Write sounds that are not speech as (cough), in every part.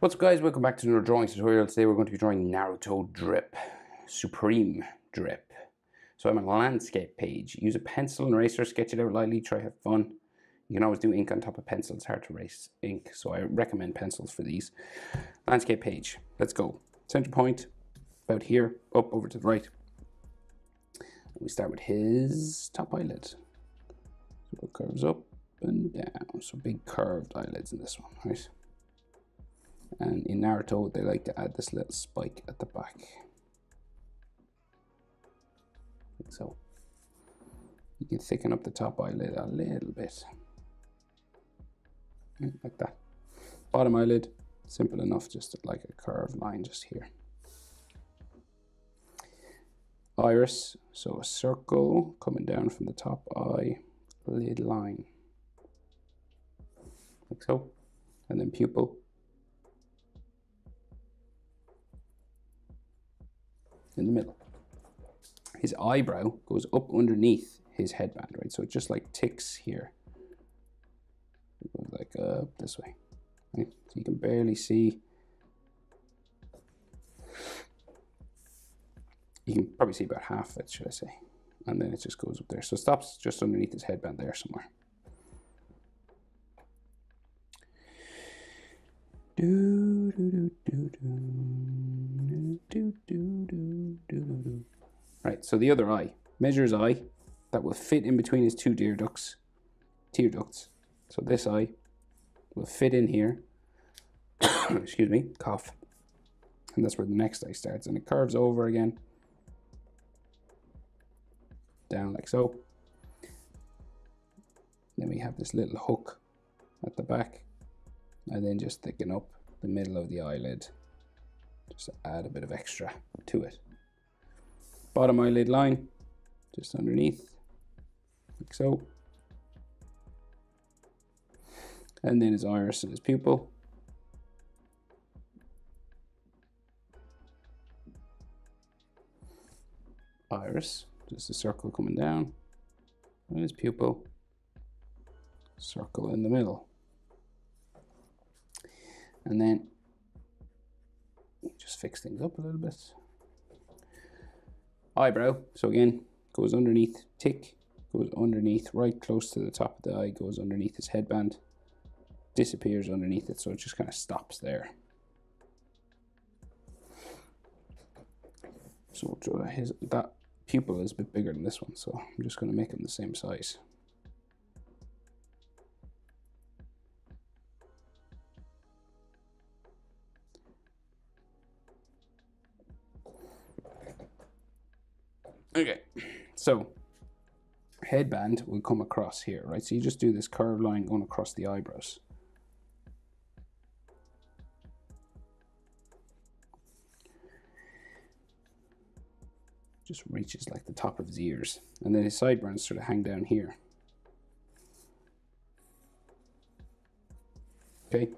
What's up guys, welcome back to another drawing tutorial. Today we're going to be drawing Naruto Drip, Supreme Drip. So I'm on a landscape page. Use a pencil and eraser, sketch it out lightly, try have fun. You can always do ink on top of pencil, it's hard to erase ink, so I recommend pencils for these. Landscape page, let's go. Center point, about here, up over to the right. We start with his top eyelid. So it curves up and down, so big curved eyelids in this one, right? And in Naruto, they like to add this little spike at the back. Like so. You can thicken up the top eyelid a little bit. Mm, like that. Bottom eyelid, simple enough, just like a curved line just here. Iris, so a circle coming down from the top eye, lid line. Like so. And then pupil, in the middle. His eyebrow goes up underneath his headband, right? So it just like ticks here. Like uh, this way. Right? So you can barely see. You can probably see about half of it, should I say. And then it just goes up there. So it stops just underneath his headband there somewhere. Do, do, do, do, do, do, do, do, do, do. Right, so the other eye. measures eye. That will fit in between his two tear ducts. Tear ducts. So this eye will fit in here. (coughs) Excuse me, cough. And that's where the next eye starts. And it curves over again. Down like so. Then we have this little hook at the back and then just thicken up the middle of the eyelid. Just add a bit of extra to it. Bottom eyelid line just underneath like so. And then his iris and his pupil. Iris just a circle coming down. And his pupil. Circle in the middle and then just fix things up a little bit. Eyebrow, so again, goes underneath, tick, goes underneath, right close to the top of the eye, goes underneath his headband, disappears underneath it, so it just kind of stops there. So his that pupil is a bit bigger than this one, so I'm just going to make them the same size. So headband will come across here, right? So you just do this curved line going across the eyebrows. Just reaches like the top of his ears. And then his sideburns sort of hang down here. Okay.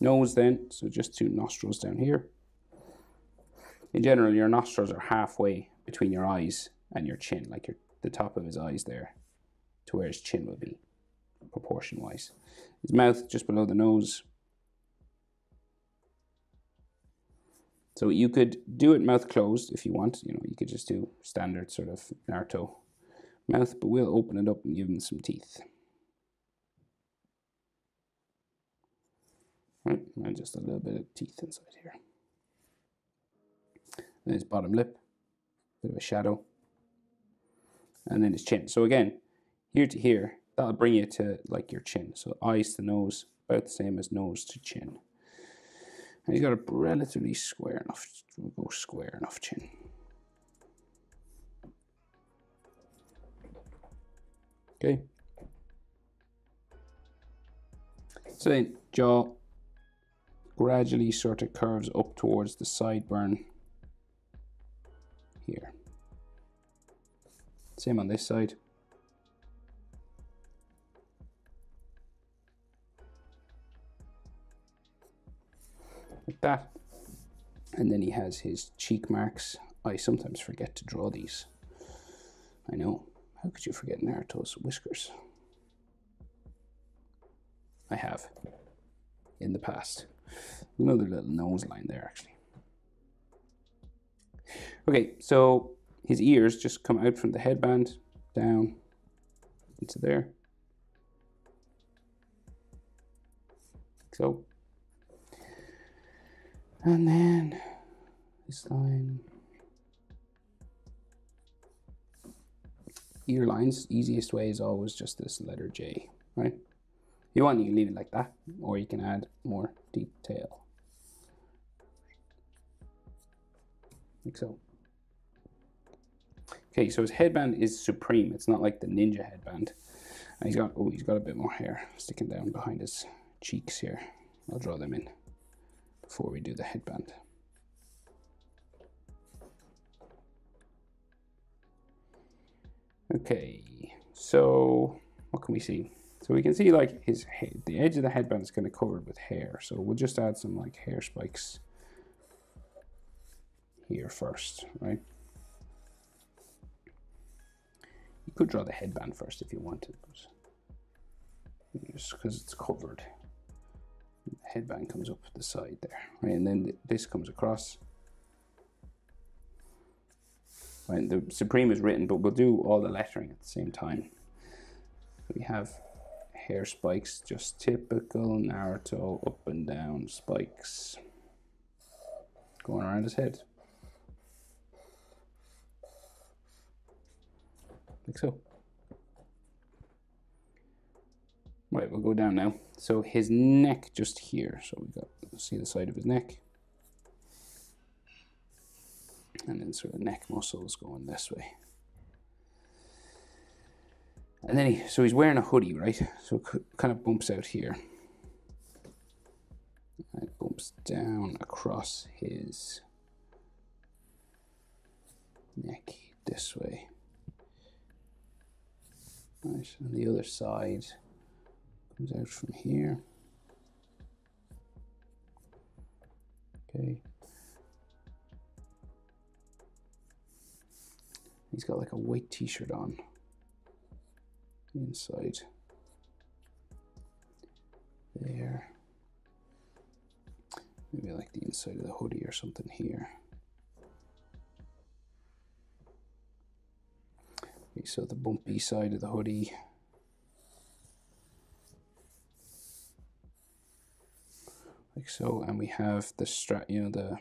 Nose then, so just two nostrils down here in general, your nostrils are halfway between your eyes and your chin, like your the top of his eyes there, to where his chin will be, proportion wise. His mouth just below the nose. So you could do it mouth closed if you want. You know, you could just do standard sort of Naruto mouth, but we'll open it up and give him some teeth. Right, and just a little bit of teeth inside here and his bottom lip, bit of a shadow, and then his chin. So again, here to here, that'll bring you to like your chin. So eyes to nose, about the same as nose to chin. And he's got a relatively square enough, we'll go square enough chin. Okay. So then jaw gradually sort of curves up towards the sideburn here. Same on this side. Like that. And then he has his cheek marks. I sometimes forget to draw these. I know. How could you forget Naruto's whiskers? I have. in the past. Another little nose line there, actually. Okay, so his ears just come out from the headband down into there. so. And then this line. Ear lines, easiest way is always just this letter J, right? you want, you leave it like that, or you can add more detail. Like so. Okay, so his headband is supreme. It's not like the ninja headband. And he's got, oh, he's got a bit more hair sticking down behind his cheeks here. I'll draw them in before we do the headband. Okay, so what can we see? So we can see like his head, the edge of the headband is kind of covered with hair. So we'll just add some like hair spikes here first, right? You could draw the headband first if you wanted, just because it's covered headband comes up the side there, right? And then this comes across. Right, the Supreme is written, but we'll do all the lettering at the same time. We have hair spikes, just typical Naruto up and down spikes going around his head. Like so. Right, we'll go down now. So his neck just here. So we got see the side of his neck. And then sort of neck muscles going this way. And then he, so he's wearing a hoodie, right? So it kind of bumps out here. And it bumps down across his neck this way. Right, on the other side comes out from here. Okay. He's got like a white t-shirt on inside there. Maybe like the inside of the hoodie or something here. So the bumpy side of the hoodie. Like so and we have the strap you know the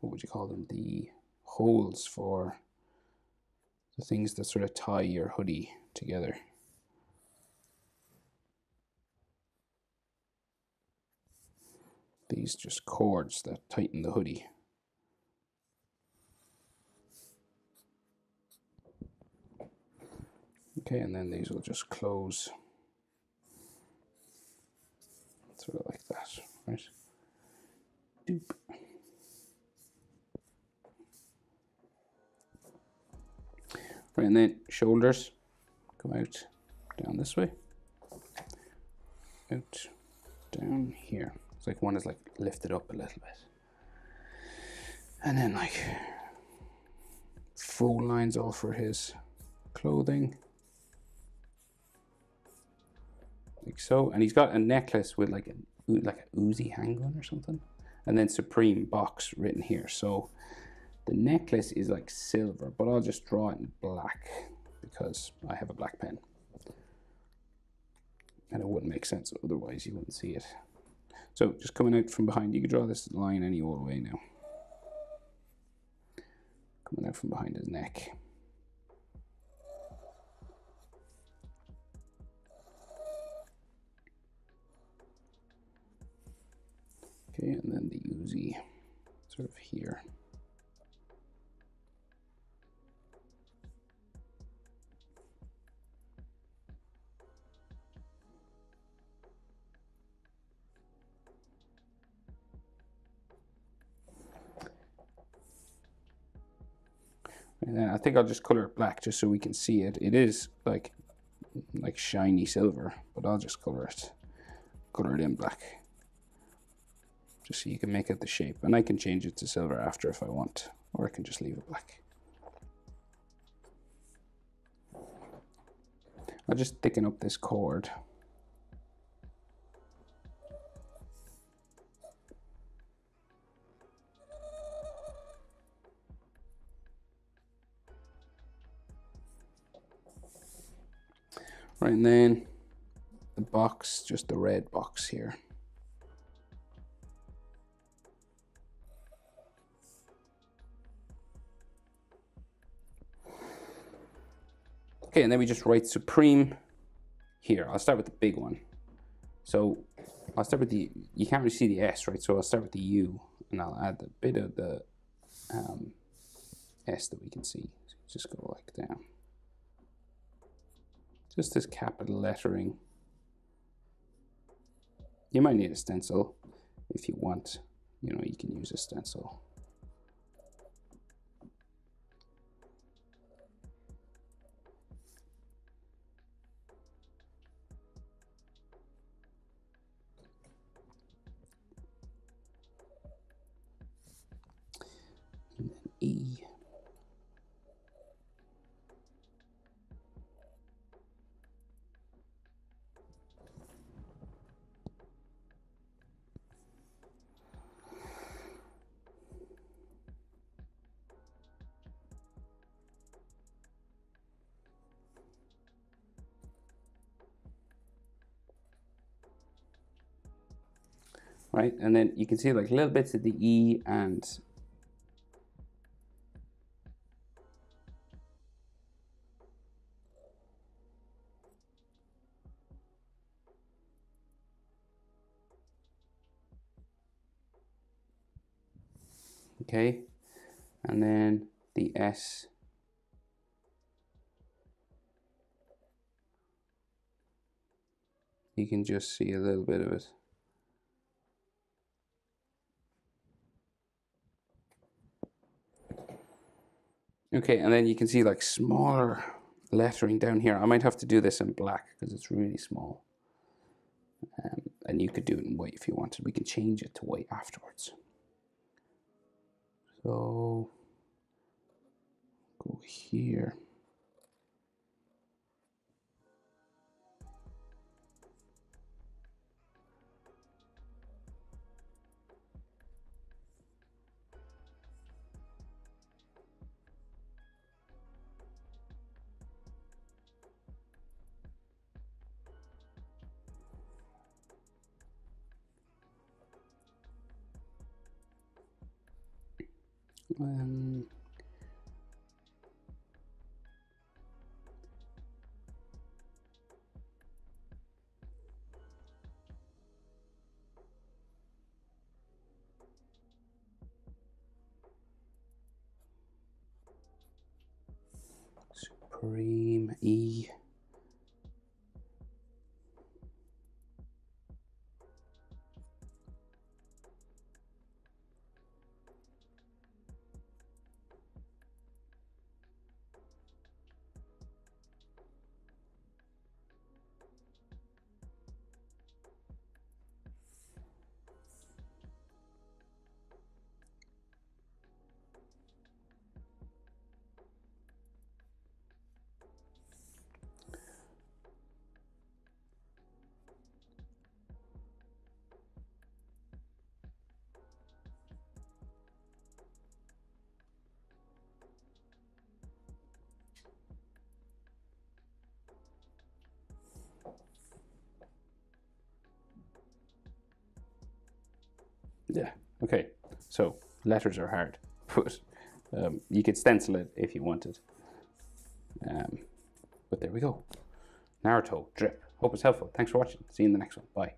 what would you call them? The holes for the things that sort of tie your hoodie together. These just cords that tighten the hoodie okay and then these will just close of like that, right? Doop. Right, and then shoulders come out down this way, out, down here. It's like one is like lifted up a little bit. And then like full lines all for his clothing. Like so. And he's got a necklace with like a like a Uzi handgun or something, and then Supreme box written here. So the necklace is like silver, but I'll just draw it in black because I have a black pen, and it wouldn't make sense otherwise. You wouldn't see it. So just coming out from behind, you can draw this line any old way now. Coming out from behind his neck. Okay, and then the Uzi sort of here. And then I think I'll just color it black just so we can see it. It is like like shiny silver, but I'll just color it color it in black just so you can make it the shape. And I can change it to silver after if I want, or I can just leave it black. I'll just thicken up this cord. Right, and then the box, just the red box here. Okay, and then we just write Supreme here. I'll start with the big one. So I'll start with the, you can't really see the S, right? So I'll start with the U and I'll add a bit of the um, S that we can see. So just go like down. Just this capital lettering. You might need a stencil if you want. You know, you can use a stencil. E. right? And then you can see like little bits of the E and okay? And then the S. You can just see a little bit of it. Okay and then you can see like smaller lettering down here. I might have to do this in black because it's really small. Um, and you could do it in white if you wanted. We can change it to white afterwards so go here. Um, Supreme E. Yeah. Okay. So letters are hard, (laughs) but um, you could stencil it if you wanted. Um, but there we go. Naruto drip. Hope it's helpful. Thanks for watching. See you in the next one. Bye.